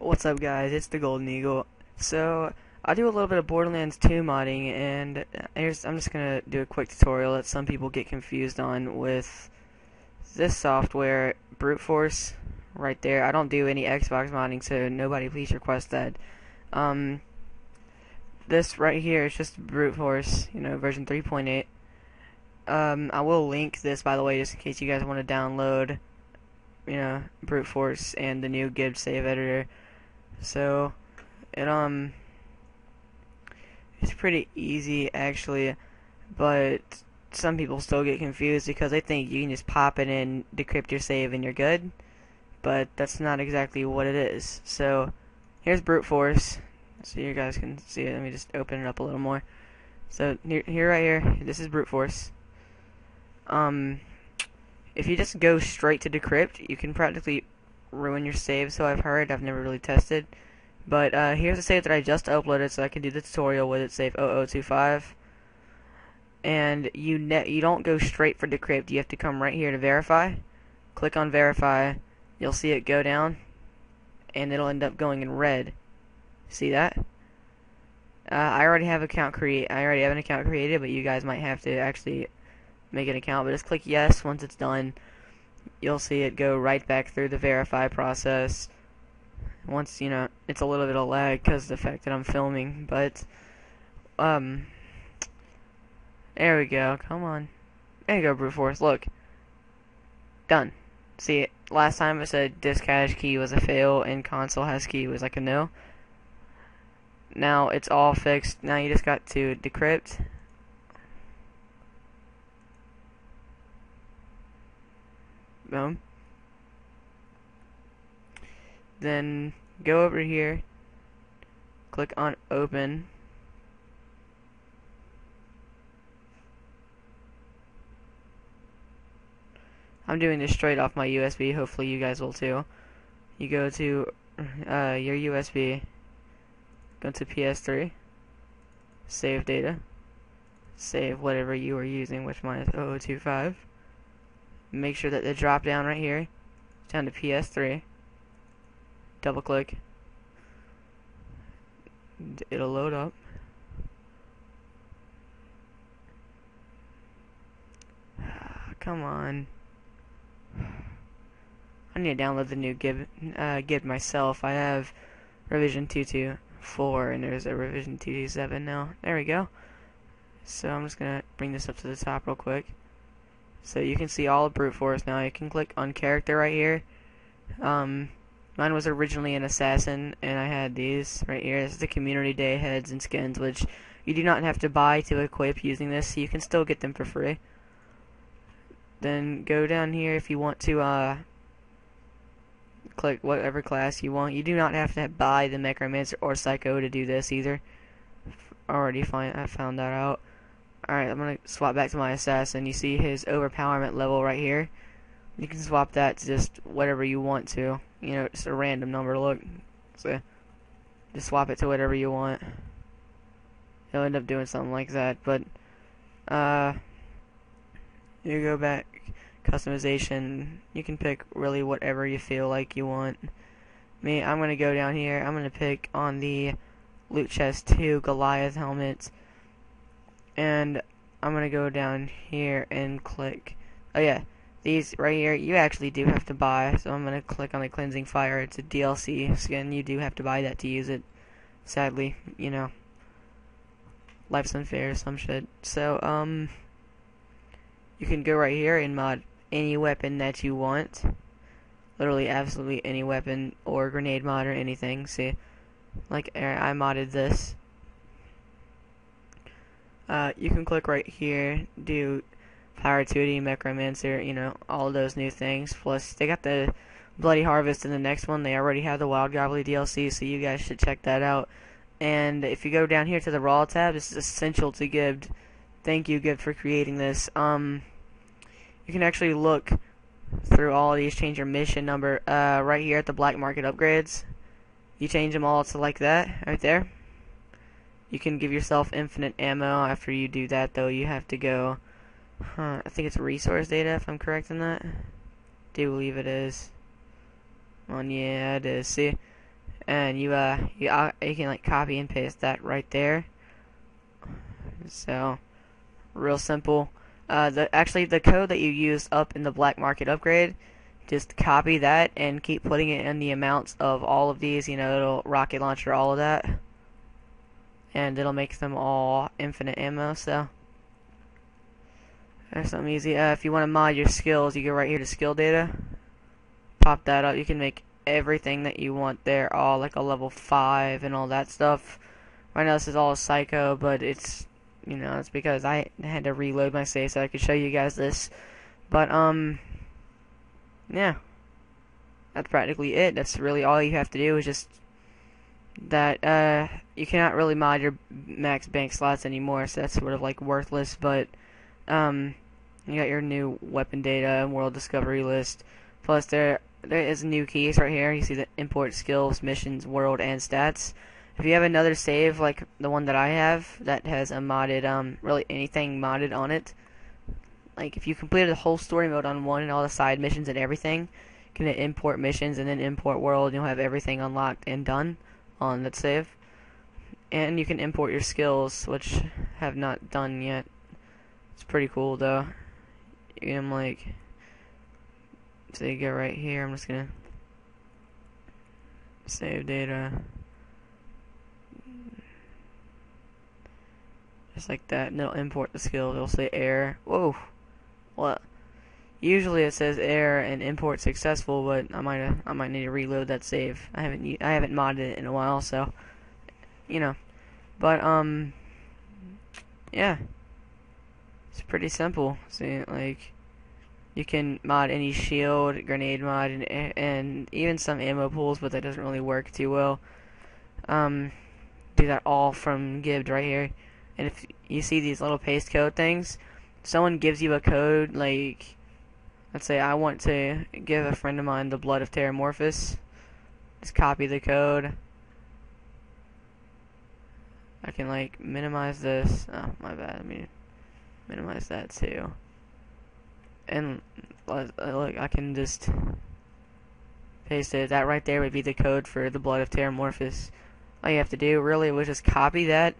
What's up guys, it's the Golden Eagle. So, I do a little bit of Borderlands 2 modding, and I'm just going to do a quick tutorial that some people get confused on with this software, Brute Force, right there. I don't do any Xbox modding, so nobody please request that. Um, this right here is just Brute Force, you know, version 3.8. Um, I will link this, by the way, just in case you guys want to download, you know, Brute Force and the new Gib save editor. So, it, um, it's pretty easy, actually, but some people still get confused because they think you can just pop it in, decrypt your save, and you're good. But that's not exactly what it is. So, here's Brute Force. So you guys can see it. Let me just open it up a little more. So, here, here right here, this is Brute Force um, if you just go straight to decrypt, you can practically ruin your save, so I've heard. I've never really tested. But uh, here's a save that I just uploaded, so I can do the tutorial with it, save 0025. And you you don't go straight for decrypt, you have to come right here to verify. Click on verify, you'll see it go down, and it'll end up going in red. See that? Uh, I already have account create. I already have an account created, but you guys might have to actually make an account, but just click yes once it's done. You'll see it go right back through the verify process. Once, you know, it's a little bit of lag because of the fact that I'm filming, but, um, there we go, come on. There you go, brute force, look. Done. See, it. last time I said disk hash key was a fail and console hash key was like a no. Now it's all fixed. Now you just got to decrypt Boom. Then go over here, click on open. I'm doing this straight off my USB, hopefully you guys will too. You go to uh, your USB, go to PS3, save data, save whatever you are using, which mine is 0025 make sure that the drop down right here down to PS3 double click. It'll load up. Come on. I need to download the new Gib, uh, Gib myself. I have revision 224 and there's a revision 227 now. There we go. So I'm just gonna bring this up to the top real quick so you can see all of brute force now. You can click on character right here. Um, mine was originally an assassin, and I had these right here. This is the community day heads and skins, which you do not have to buy to equip using this. So you can still get them for free. Then go down here if you want to uh, click whatever class you want. You do not have to buy the Mechromancer or Psycho to do this either. Already find I found that out. Alright, I'm going to swap back to my assassin. You see his overpowerment level right here. You can swap that to just whatever you want to. You know, just a random number. Look. So, just swap it to whatever you want. He'll end up doing something like that. But, uh, you go back, customization. You can pick really whatever you feel like you want. Me, I'm to go down here. I'm to pick on the Loot Chest 2 Goliath helmet and I'm gonna go down here and click oh yeah these right here you actually do have to buy so I'm gonna click on the cleansing fire. It's a DLC skin. You do have to buy that to use it. Sadly you know life's unfair some shit. So um you can go right here and mod any weapon that you want. Literally absolutely any weapon or grenade mod or anything. See like I modded this uh, you can click right here, do Power 2D, Mechromancer, you know, all those new things. Plus, they got the Bloody Harvest in the next one. They already have the Wild Gobbly DLC, so you guys should check that out. And if you go down here to the Raw tab, this is essential to Gib. Thank you, Gib, for creating this. Um, you can actually look through all these, change your mission number. Uh, right here at the Black Market Upgrades, you change them all to like that, right there. You can give yourself infinite ammo. After you do that, though, you have to go... Huh, I think it's resource data, if I'm correct in that. do believe it is. Well, yeah, it is. See? and you uh you, uh, you can like copy and paste that right there. So real simple. Uh, the actually the code that you use up in the black market upgrade, just copy that and keep putting it in the amounts of all of these. You know, it'll rocket launcher all of that, and it'll make them all infinite ammo. So that's something easy. Uh, if you want to mod your skills, you go right here to skill data, pop that up. You can make everything that you want there, all like a level five and all that stuff. Right now this is all psycho, but it's you know, it's because I had to reload my save so I could show you guys this. But, um, yeah. That's practically it. That's really all you have to do is just that, uh, you cannot really mod your max bank slots anymore, so that's sort of like worthless, but, um, you got your new weapon data and world discovery list. Plus, there there is a new keys right here. You see the import skills, missions, world, and stats. If you have another save like the one that I have that has a modded, um, really anything modded on it, like if you completed the whole story mode on one and all the side missions and everything, you can import missions and then import world. And you'll have everything unlocked and done on that save. And you can import your skills, which have not done yet. It's pretty cool though. I'm like, so you go right here. I'm just gonna save data. just like that, and it'll import the skills. It'll say error. Whoa, what? Usually it says error and import successful, but I might uh, I might need to reload that save. I haven't I haven't modded it in a while, so you know. But um, yeah, it's pretty simple. See, like you can mod any shield, grenade mod, and and even some ammo pools, but that doesn't really work too well. Um, do that all from Gibbed right here and if you see these little paste code things, someone gives you a code like, let's say I want to give a friend of mine the blood of Terramorphous, just copy the code. I can like minimize this. Oh my bad. Let me minimize that too. And look, I can just paste it. That right there would be the code for the blood of Terramorphous. All you have to do really was just copy that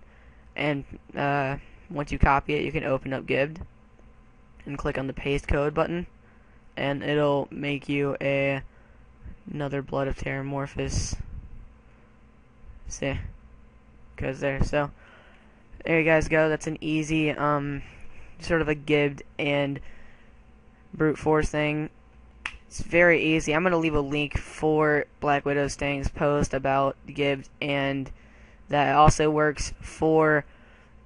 and uh, once you copy it you can open up Gibbed and click on the paste code button and it'll make you a another blood of Terramorphous see? Because there so there you guys go. That's an easy um sort of a Gibbed and brute force thing. It's very easy. I'm gonna leave a link for Black Widow Stang's post about Gibbed and that also works for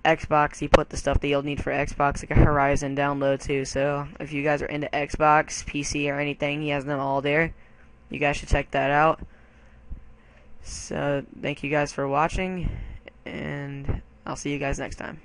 Xbox. He put the stuff that you'll need for Xbox, like a Horizon download too. So if you guys are into Xbox, PC, or anything, he has them all there. You guys should check that out. So thank you guys for watching, and I'll see you guys next time.